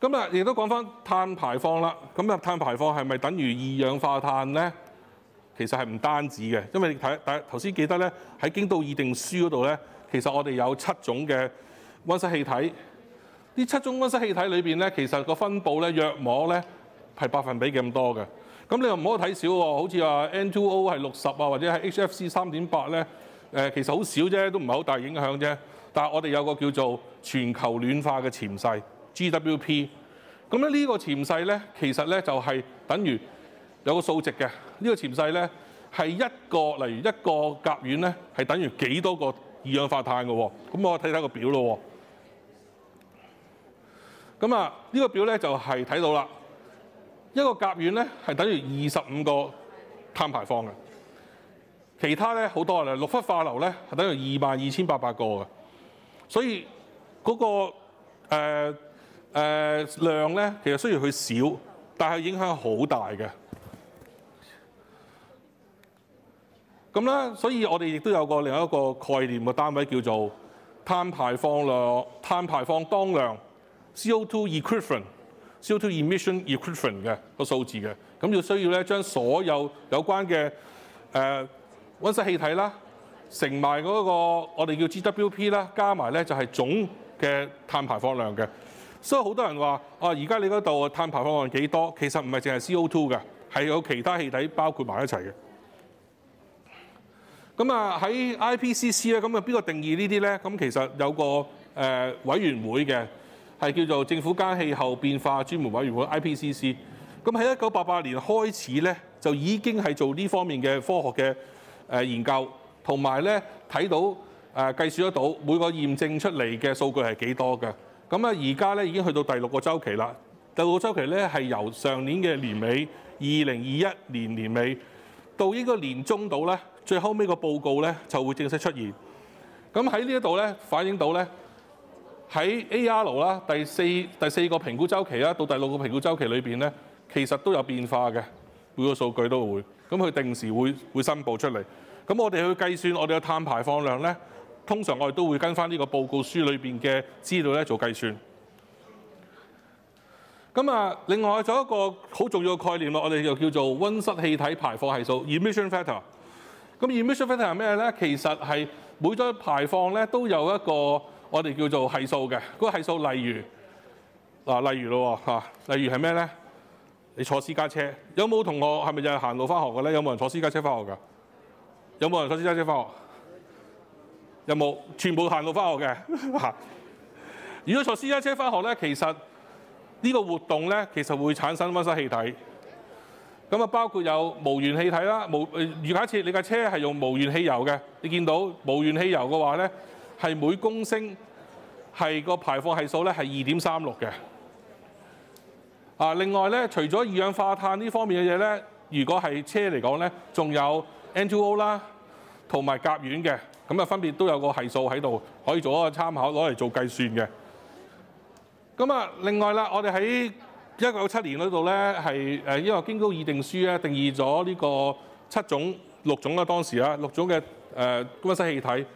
咁啊，亦都講翻碳排放啦。咁啊，碳排放係咪等於二氧化碳咧？其實係唔單止嘅，因為你睇大頭先記得咧，喺京都議定書嗰度咧，其實我哋有七種嘅温室氣體。呢七種温室氣體裏邊咧，其實個分佈咧約摸咧係百分比咁多嘅。咁你又唔好睇少喎，好似話 N2O 係六十啊，或者係 HFC 三點八咧，誒其實好少啫，都唔係好大影響啫。但係我哋有個叫做全球暖化嘅潛勢 GWP。咁咧呢個潛勢咧，其實咧就係等於有個數值嘅。呢個潛勢咧係一個，例如一個甲烷咧係等於幾多個二氧化碳嘅喎。咁我睇睇個表咯。咁啊，呢個表咧就係睇到啦，一個甲烷咧係等於二十五個碳排放嘅。其他咧好多啦，六氟化硫咧係等於二萬二千八百個嘅。所以嗰、個、呃、量咧，其實雖然佢少，但係影響好大嘅。咁咧，所以我哋亦都有個另一個概念嘅單位叫做碳排放量、碳排放當量 （CO2 equivalent）、CO2 emission equivalent 嘅個數字嘅。咁要需要咧將所有有關嘅誒温室氣體啦，乘埋嗰個我哋叫 GWP 啦，加埋咧就係總嘅碳排放量嘅。所以好多人話啊，而家你嗰度碳排放量幾多？其實唔係淨係 CO2 嘅，係有其他氣體包括埋一齊嘅。咁啊喺 IPCC 咧，咁啊邊個定義呢啲咧？咁其實有個誒、委員會嘅，係叫做政府間氣候變化專門委員會 IPCC。咁喺一九八八年開始咧，就已經係做呢方面嘅科學嘅誒研究，同埋咧睇到誒、呃、計算得到每個驗證出嚟嘅數據係幾多嘅。咁啊而家咧已經去到第六個週期啦。第六個週期咧係由上年嘅年尾，二零二一年年尾到應該年中度咧。最後尾個報告咧就會正式出現。咁喺呢一度咧反映到咧喺 AR 啦第四第四個評估周期啦到第六個評估周期裏邊咧，其實都有變化嘅，每個數據都會。咁佢定時會會申報出嚟。咁我哋去計算我哋嘅碳排放量咧，通常我哋都會跟翻呢個報告書裏邊嘅資料咧做計算。咁啊，另外仲有一個好重要嘅概念咯，我哋就叫做温室氣體排放係數 （emission factor）。咁 emission factor 係咩咧？其實係每種排放咧都有一個我哋叫做係數嘅。嗰、那個係數例如嗱，例如咯嚇，例如係咩咧？你坐私家車，有冇同學係咪就係行路翻學嘅咧？有冇人坐私家車翻學㗎？有冇人坐私家車翻學？有冇？全部行路翻學嘅。如果坐私家車翻學咧，其實呢個活動咧，其實會產生温室氣體。咁啊，包括有無鉛氣體啦，無如假設你架車係用無鉛汽油嘅，你見到無鉛汽油嘅話咧，係每公升係個排放係數咧係二點三六嘅。啊，另外咧，除咗二氧化碳呢方面嘅嘢咧，如果係車嚟講咧，仲有 N2O 啦，同埋甲烷嘅，咁啊分別都有個係數喺度，可以做一個參考，攞嚟做計算嘅。咁啊，另外啦，我哋喺一九七年嗰度咧，係誒因為京都議定書咧，定義咗呢個七種六種啦，當時啊六種嘅誒温室氣體。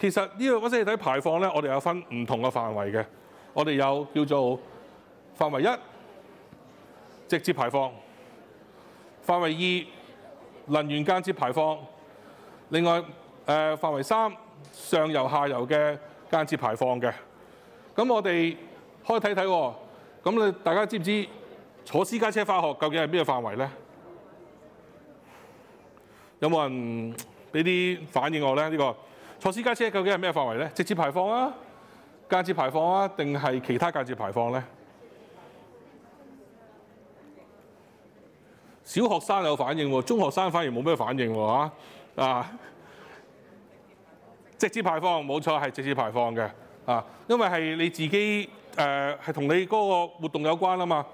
其實呢個温室氣體排放咧，我哋有分唔同嘅範圍嘅。我哋有叫做範圍一直接排放，範圍二能源間接排放，另外誒、呃、範圍三上游下游嘅間接排放嘅。咁我哋可以睇睇喎。咁你大家知唔知坐私家車返學究竟係邊個範圍咧？有冇人俾啲反應我咧？呢個坐私家車究竟係咩範圍咧？直接排放啊、間接排放啊，定係其他間接排放咧？小學生有反應喎，中學生反而冇咩反應喎啊！直接排放冇錯係直接排放嘅啊，因為係你自己誒係同你嗰個活動有關啊嘛。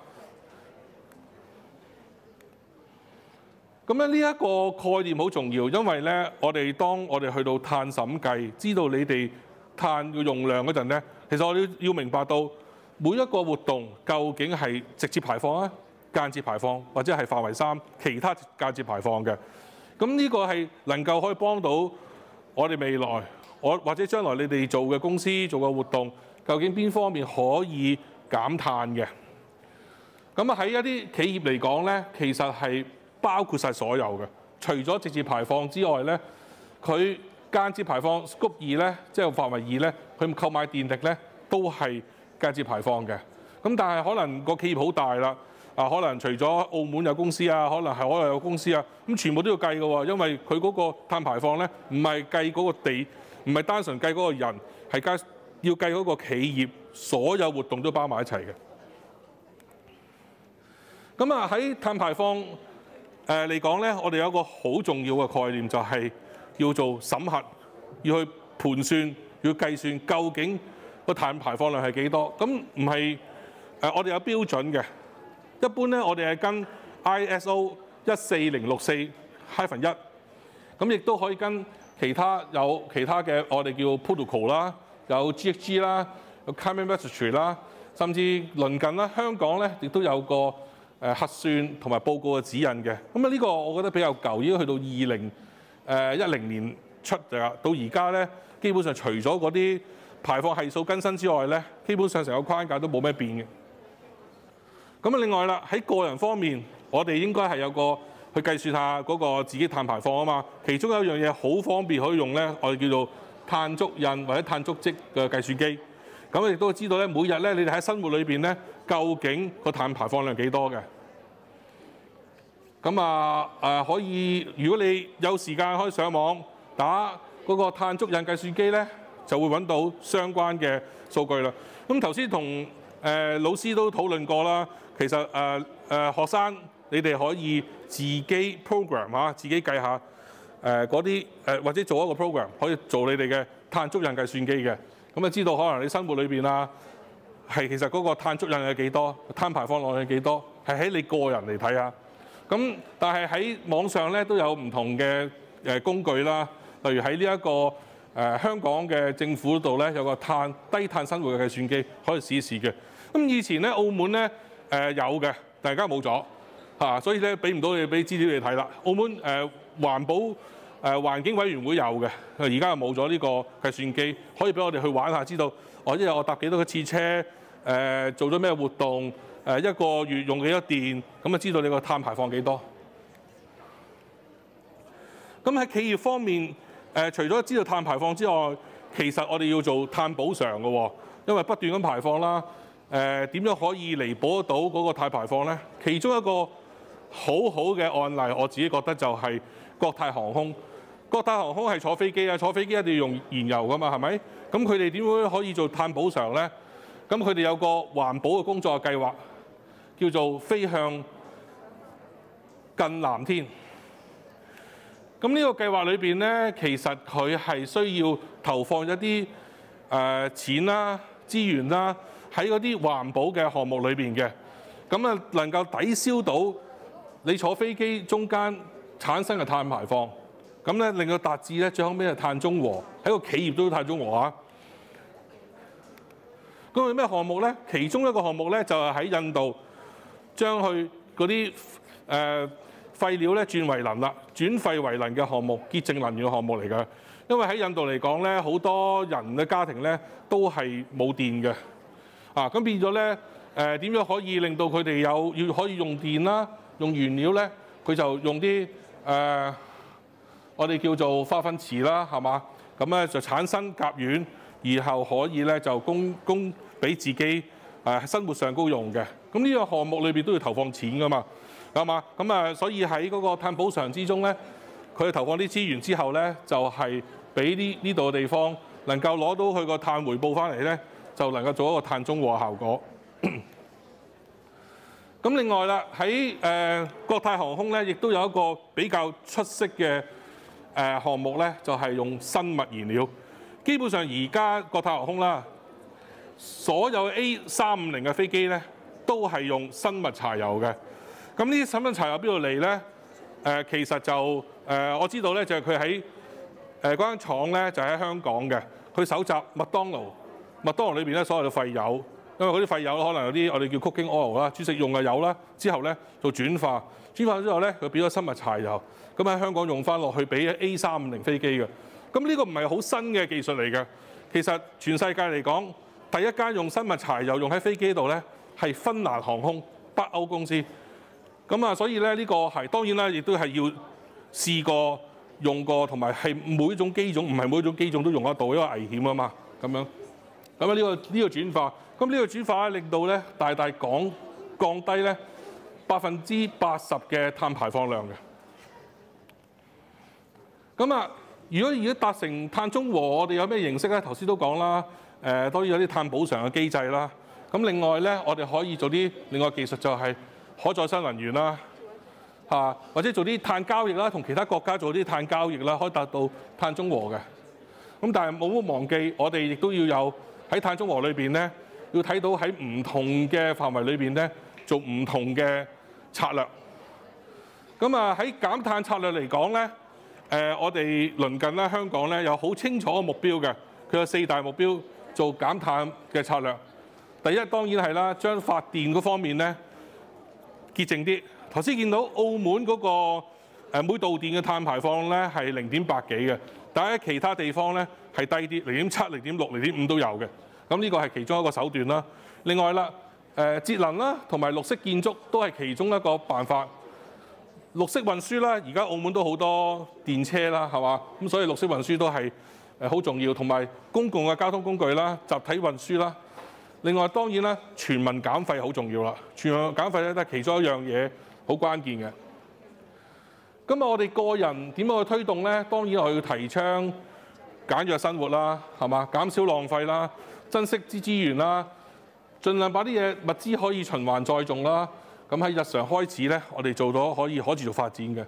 咁咧呢一個概念好重要，因為咧我哋當我哋去到碳審計，知道你哋碳嘅用量嗰陣咧，其實我哋要明白到每一個活動究竟係直接排放啊、間接排放，或者係範圍三其他間接排放嘅。咁呢個係能夠可以幫到我哋未來，我或者將來你哋做嘅公司做嘅活動，究竟邊方面可以減碳嘅？咁啊喺一啲企業嚟講咧，其實係包括晒所有嘅，除咗直接排放之外咧，佢間接排放 Scope 二咧，即係範圍二咧，佢購買電力咧都係間接排放嘅。咁但係可能個企業好大啦，啊可能除咗澳門有公司啊，可能係海外有公司啊，咁全部都要計嘅喎，因為佢嗰個碳排放咧唔係計嗰個地，唔係單純計嗰個人，係計要計嗰個企業所有活動都包埋一齊嘅。咁啊喺碳排放誒嚟講咧，我哋有一個好重要嘅概念，就係要做審核，要去盤算，要計算究竟個碳排放量係幾多。咁唔係誒，我哋有標準嘅。一般咧，我哋係跟 ISO 一四零六四 hyphen 一，咁亦都可以跟其他有其他嘅我哋叫 protocol 啦，有 GHG 啦，有 carbon registry 啦，甚至鄰近啦，香港咧亦都有個。誒核算同埋報告嘅指引嘅，咁啊呢個我覺得比較舊，已經去到二零誒一零年出就。到而家咧，基本上除咗嗰啲排放係數更新之外咧，基本上成個框架都冇咩變嘅。咁啊，另外啦，喺個人方面，我哋應該係有個去計算下嗰個自己碳排放啊嘛。其中有一樣嘢好方便可以用咧，我哋叫做碳足印或者碳足跡嘅計算機。咁亦都知道咧，每日咧你哋喺生活裏邊咧，究竟個碳排放量幾多嘅？咁啊誒可以，如果你有時間可以上網打嗰個碳足印計算機咧，就會揾到相關嘅數據啦。咁頭先同誒老師都討論過啦，其實誒誒、呃呃、學生你哋可以自己 program 啊，自己計下誒嗰啲誒或者做一個 program 可以做你哋嘅碳足印計算機嘅，咁啊知道可能你生活裏邊啊係其實嗰個碳足印係幾多，碳排放量係幾多，係喺你個人嚟睇下。咁但係喺網上咧都有唔同嘅誒工具啦，例如喺呢一個誒、香港嘅政府度咧有個碳低碳生活嘅計算機可以試一試嘅。咁以前咧澳門咧、呃、有嘅，但而家冇咗嚇，所以咧俾唔到你俾資料你睇啦。澳門誒、呃、環保誒、呃、環境委員會有嘅，而家又冇咗呢個計算機，可以俾我哋去玩下，知道我一日我搭幾多個次車誒、做咗咩活動。誒一個月用幾多電，咁啊知道你個碳排放幾多？咁喺企業方面，誒、除咗知道碳排放之外，其實我哋要做碳補償嘅喎，因為不斷咁排放啦。誒、點樣可以彌補到嗰個碳排放咧？其中一個好好嘅案例，我自己覺得就係國泰航空。國泰航空係坐飛機啊，坐飛機一定要用燃油㗎嘛，係咪？咁佢哋點樣可以做碳補償咧？咁佢哋有個環保嘅工作計劃。叫做飛向近藍天。咁呢個計劃裏邊咧，其實佢係需要投放一啲誒、呃、錢啦、資源啦，喺嗰啲環保嘅項目裏邊嘅。咁啊，能夠抵消到你坐飛機中間產生嘅碳排放。咁咧，令到達至咧最後尾係碳中和，喺個企業都碳中和啊。咁係咩項目咧？其中一個項目咧就係喺印度。將去嗰啲誒廢料咧轉為能啦，轉廢為能嘅項目，潔淨能源嘅項目嚟㗎。因為喺印度嚟講咧，好多人嘅家庭咧都係冇電嘅，啊咁變咗咧誒點樣可以令到佢哋有要可以用電啦，用原料咧，佢就用啲誒、我哋叫做化糞池啦，係嘛？咁咧就產生甲烷，然後可以咧就供供俾自己。誒生活上高用嘅，咁呢個項目裏邊都要投放錢噶嘛，係嘛？咁啊，所以喺嗰個碳補償之中咧，佢投放啲資源之後咧，就係俾呢呢度嘅地方能夠攞到佢個碳回報翻嚟咧，就能夠做一個碳中和效果。咁另外啦，喺誒、呃、國泰航空咧，亦都有一個比較出色嘅誒項目咧，就係、是、用生物燃料。基本上而家國泰航空啦。所有 A 三五零嘅飛機咧，都係用生物柴油嘅。咁呢啲生物柴油邊度嚟咧？誒、呃，其實就誒、呃、我知道咧，就係佢喺誒嗰間廠咧，就喺香港嘅。佢搜集麥當勞，麥當勞裏邊咧所有嘅廢油，因為嗰啲廢油可能有啲我哋叫 cooking oil 啦，煮食用嘅油啦。之後咧做轉化，轉化之後咧佢變咗生物柴油，咁喺香港用翻落去俾 A 三五零飛機嘅。咁呢個唔係好新嘅技術嚟嘅。其實全世界嚟講，第一間用生物柴油用喺飛機度咧，係芬蘭航空北歐公司。咁啊，所以咧呢個係當然啦，亦都係要試過用過，同埋係每種機種，唔係每種機種都用得到，因為危險啊嘛。咁樣咁啊，呢個呢個轉化，咁呢個轉化咧令到咧大大降降低咧百分之八十嘅碳排放量嘅。咁啊，如果如果達成碳中和，我哋有咩形式咧？頭先都講啦，誒當然有啲碳補償嘅機制啦。咁另外咧，我哋可以做啲另外技術就係可再生能源啦，嚇或者做啲碳交易啦，同其他國家做啲碳交易啦，可以達到碳中和嘅。咁但係冇冇忘記，我哋亦都要有喺碳中和裏邊咧，要睇到喺唔同嘅範圍裏邊咧，做唔同嘅策略。咁啊喺減碳策略嚟講咧。誒、我哋鄰近咧，香港咧有好清楚嘅目標嘅，佢有四大目標做減碳嘅策略。第一當然係啦，將發電嗰方面咧潔淨啲。頭先見到澳門嗰個每度電嘅碳排放咧係零點八幾嘅，但係喺其他地方咧係低啲，零點七、零點六、零點五都有嘅。咁呢個係其中一個手段啦。另外啦，誒、呃、節能啦，同埋綠色建築都係其中一個辦法。綠色運輸啦，而家澳門都好多電車啦，係嘛？咁所以綠色運輸都係誒好重要，同埋公共嘅交通工具啦、集體運輸啦。另外當然啦，全民減費好重要啦，全民減費咧都係其中一樣嘢好關鍵嘅。咁啊，我哋個人點樣去推動咧？當然我要提倡簡約生活啦，係嘛？減少浪費啦，珍惜資資源啦，盡量把啲嘢物資可以循環再用啦。咁喺日常開始咧，我哋做咗可以可持續發展嘅。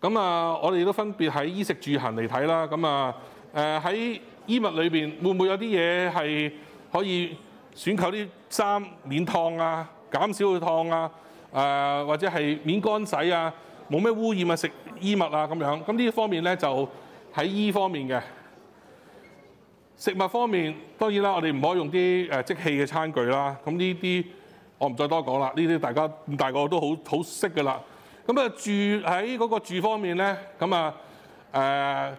咁啊，我哋都分別喺衣食住行嚟睇啦。咁啊，誒喺衣物裏邊會唔會有啲嘢係可以選購啲衫免燙啊、減少去燙啊、誒或者係免乾洗啊、冇咩污染啊食衣物啊咁樣。咁呢方面咧就喺衣方面嘅。食物方面當然啦，我哋唔可以用啲誒即棄嘅餐具啦。咁呢啲我唔再多講啦，呢啲大家大個都好好識㗎啦。咁啊住喺嗰個住方面咧，咁啊誒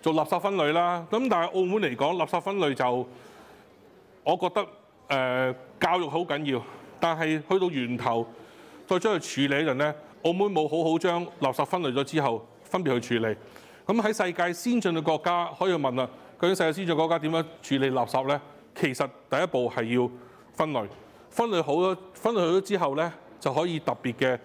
做垃圾分類啦。咁但係澳門嚟講，垃圾分類就我覺得誒、教育好緊要，但係去到源頭再將佢處理嗰陣咧，澳門冇好好將垃圾分類咗之後分別去處理。咁喺世界先進嘅國家可以問啦，究竟世界先進國家點樣處理垃圾咧？其實第一步係要分類。分類好咗，分類好咗之後咧，就可以特別嘅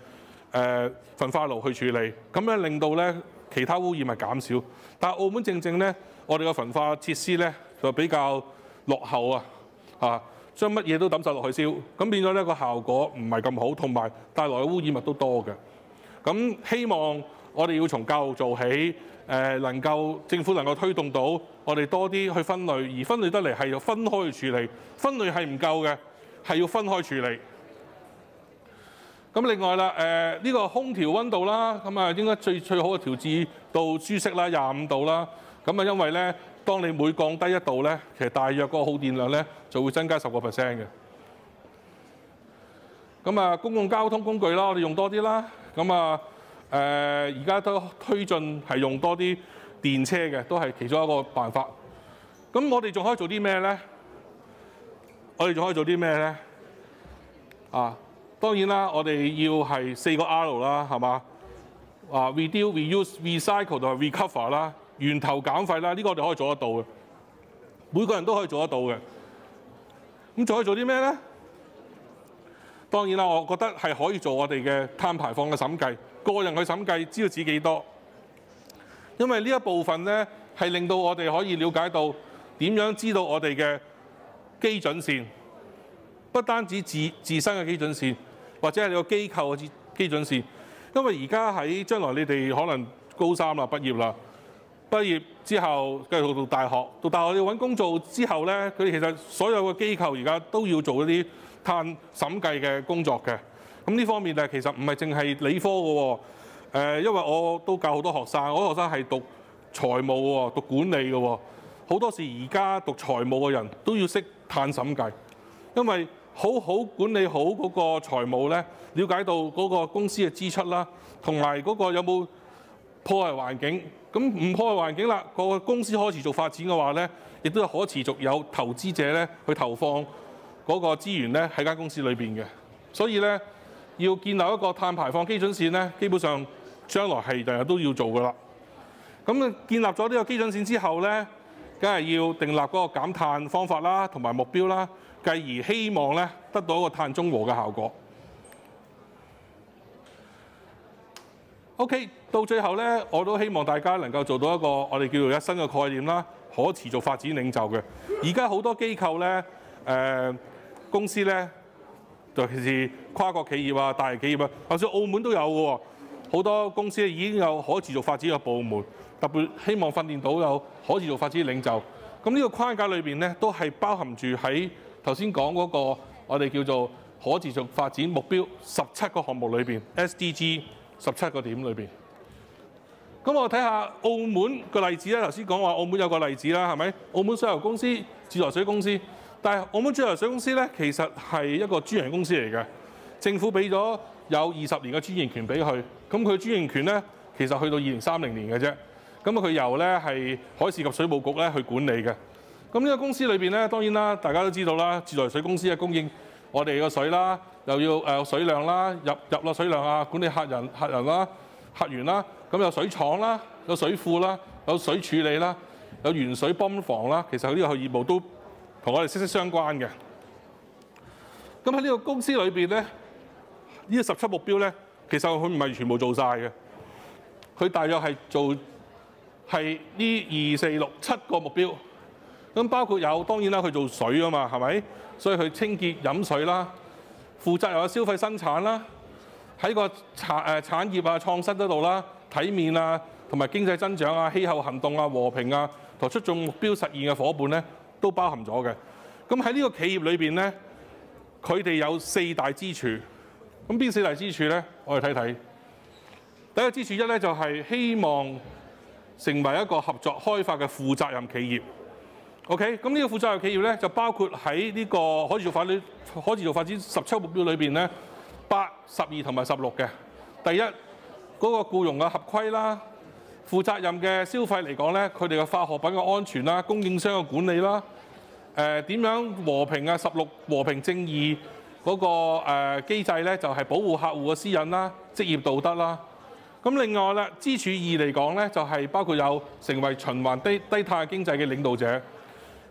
誒焚化爐去處理，咁樣令到咧其他污染咪減少。但係澳門正正咧，我哋嘅焚化設施咧就比較落後啊，嚇將乜嘢都抌晒落去燒，咁變咗呢個效果唔係咁好，同埋帶來嘅污染物都多嘅。咁希望我哋要從教育做起，誒、能夠政府能夠推動到我哋多啲去分類，而分類得嚟係要分開去處理，分類係唔夠嘅。係要分開處理。咁另外啦，誒、呢、這個空調溫度啦，咁啊應該最最好嘅調節到舒適啦，廿五度啦。咁啊，因為咧，當你每降低一度咧，其實大約個耗電量咧就會增加十個 percent 嘅。咁啊，公共交通工具啦，我哋用多啲啦。咁啊，誒而家都推進係用多啲電車嘅，都係其中一個辦法。咁我哋仲可以做啲咩咧？我哋仲可以做啲咩咧？啊，當然啦，我哋要係四個 R 啦，係嘛？啊，reduce、reuse、recycle 同埋 recover 啦，源頭減廢啦，呢個我哋可以做得到嘅，每個人都可以做得到嘅。咁仲可以做啲咩咧？當然啦，我覺得係可以做我哋嘅碳排放嘅審計，個人去審計，知道自己幾多。因為呢一部分咧，係令到我哋可以了解到點樣知道我哋嘅基準線不單止自自身嘅基準線，或者係你個機構嘅基準線。因為而家喺將來你哋可能高三啦，畢業啦，畢業之後繼續讀大學，讀大學要揾工做之後咧，佢哋其實所有嘅機構而家都要做一啲碳審計嘅工作嘅。咁呢方面咧，其實唔係淨係理科嘅喎。誒，因為我都教好多學生，我啲學生係讀財務喎，讀管理嘅喎。好多時而家讀財務嘅人都要識碳審計，因為好好管理好嗰個財務咧，了解到嗰個公司嘅支出啦，同埋嗰個有冇破壞環境。咁唔破壞環境啦，個公司可持續發展嘅話咧，亦都有可持續有投資者咧去投放嗰個資源咧喺間公司裏邊嘅，所以咧要建立一個碳排放基準線咧，基本上將來係日日都要做噶啦。咁啊，建立咗呢個基準線之後咧，梗係要訂立嗰個減碳方法啦，同埋目標啦，繼而希望咧得到一個碳中和嘅效果。OK，到最後咧，我都希望大家能夠做到一個我哋叫做一新嘅概念啦，可持續發展領袖嘅。而家好多機構咧，誒、公司咧，尤其是跨國企業啊、大型企業啊，就算澳門都有嘅喎。好多公司已經有可持續發展嘅部門，特別希望訓練到有可持續發展領袖。咁呢個框架裏邊咧，都係包含住喺頭先講嗰個我哋叫做可持續發展目標十七個項目裏邊，SDG。十七個點裏邊，咁我睇下澳門個例子咧。頭先講話澳門有個例子啦，係咪？澳門水油公司、自來水公司，但係澳門自來水公司咧，其實係一個專營公司嚟嘅。政府俾咗有二十年嘅專營權俾佢，咁佢專營權咧，其實去到二零三零年嘅啫。咁啊，佢由咧係海事及水務局咧去管理嘅。咁呢個公司裏邊咧，當然啦，大家都知道啦，自來水公司嘅供應我哋嘅水啦。又要誒水量啦，入入落水量啊，管理客人客人啦、客源啦，咁有水廠啦，有水庫啦，有水處理啦，有原水泵房啦，其實佢呢個業務都同我哋息息相關嘅。咁喺呢個公司裏邊咧，呢十七目標咧，其實佢唔係全部做晒嘅，佢大約係做係呢二四六七個目標。咁包括有當然啦，佢做水啊嘛，係咪？所以佢清潔飲水啦。負責又有消費生產啦，喺個產誒產業啊創新嗰度啦，體面啊同埋經濟增長啊、氣候行動啊、和平啊同出眾目標實現嘅伙伴咧，都包含咗嘅。咁喺呢個企業裏邊咧，佢哋有四大支柱。咁邊四大支柱咧？我哋睇睇。第一個支柱一咧就係希望成為一個合作開發嘅負責任企業。OK，咁呢個負責任企業咧，就包括喺呢個可持續發展可持續發展十七目標裏邊咧，八、十二同埋十六嘅。第一，嗰個僱傭嘅合規啦，負責任嘅消費嚟講咧，佢哋嘅化學品嘅安全啦，供應商嘅管理啦，誒點樣和平啊？十六和平正義嗰個誒機制咧，就係保護客戶嘅私隱啦、職業道德啦。咁另外咧，支柱二嚟講咧，就係包括有成為循環低低碳經濟嘅領導者。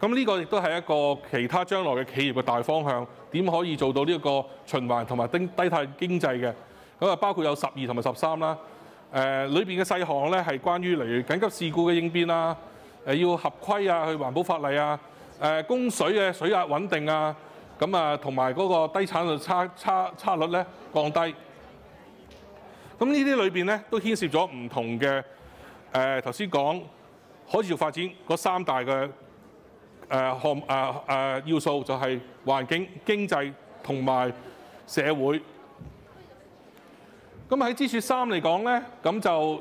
咁呢個亦都係一個其他將來嘅企業嘅大方向，點可以做到呢一個循環同埋低低碳經濟嘅？咁啊，包括有十二同埋十三啦。誒，裏邊嘅細項咧係關於例如緊急事故嘅應變啦，誒要合規啊，去環保法例啊，誒供水嘅水壓穩定啊，咁啊同埋嗰個低產率差差差率咧降低。咁呢啲裏邊咧都牽涉咗唔同嘅誒頭先講可持續發展嗰三大嘅。誒項誒誒要素就係環境、經濟同埋社會。咁喺支柱三嚟講咧，咁就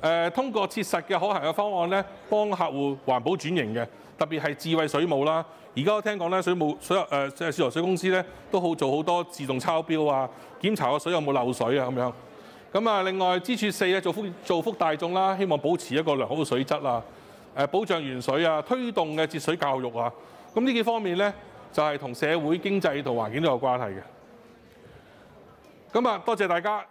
誒、通過切實嘅可行嘅方案咧，幫客戶環保轉型嘅，特別係智慧水務啦。而家我聽講咧，水務水誒即係自來水公司咧，都好做好多自動抄標啊，檢查個水有冇漏水啊咁樣。咁啊，另外支柱四咧，造福造福大眾啦，希望保持一個良好嘅水質啊。誒保障原水啊，推動嘅節水教育啊，咁呢幾方面咧，就係同社會經濟同環境都有關係嘅。咁啊，多謝大家。